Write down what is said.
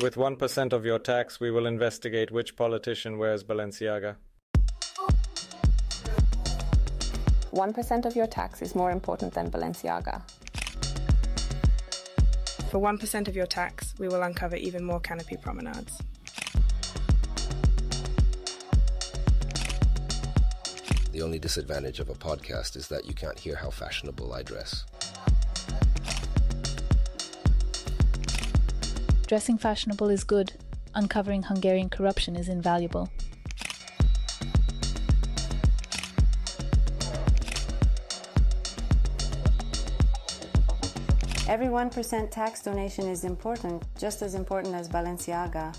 With 1% of your tax, we will investigate which politician wears Balenciaga. 1% of your tax is more important than Balenciaga. For 1% of your tax, we will uncover even more canopy promenades. The only disadvantage of a podcast is that you can't hear how fashionable I dress. Dressing fashionable is good. Uncovering Hungarian corruption is invaluable. Every 1% tax donation is important, just as important as Balenciaga.